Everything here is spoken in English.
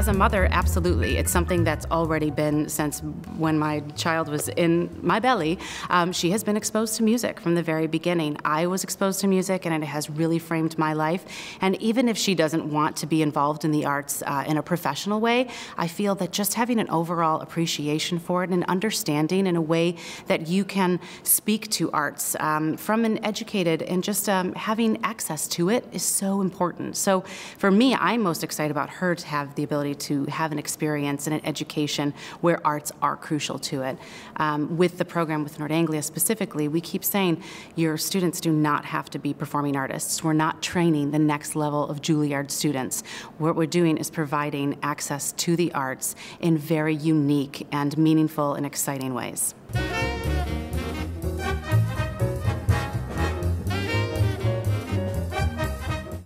as a mother, absolutely. It's something that's already been since when my child was in my belly. Um, she has been exposed to music from the very beginning. I was exposed to music, and it has really framed my life. And even if she doesn't want to be involved in the arts uh, in a professional way, I feel that just having an overall appreciation for it and understanding in a way that you can speak to arts um, from an educated and just um, having access to it is so important. So for me, I'm most excited about her to have the ability to have an experience and an education where arts are crucial to it. Um, with the program with Nord Anglia specifically, we keep saying your students do not have to be performing artists. We're not training the next level of Juilliard students. What we're doing is providing access to the arts in very unique and meaningful and exciting ways.